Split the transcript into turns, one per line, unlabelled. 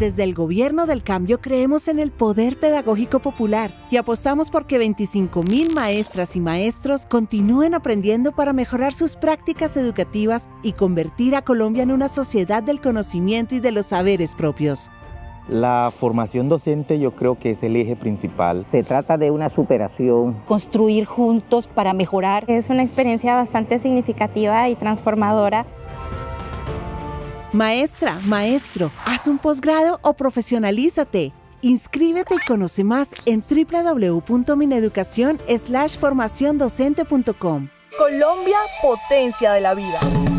Desde el Gobierno del Cambio creemos en el poder pedagógico popular y apostamos por que 25 mil maestras y maestros continúen aprendiendo para mejorar sus prácticas educativas y convertir a Colombia en una sociedad del conocimiento y de los saberes propios.
La formación docente yo creo que es el eje principal.
Se trata de una superación.
Construir juntos para mejorar.
Es una experiencia bastante significativa y transformadora.
Maestra, maestro, haz un posgrado o profesionalízate. Inscríbete y conoce más en www.mineducacion formaciondocente.com.
Colombia, potencia de la vida.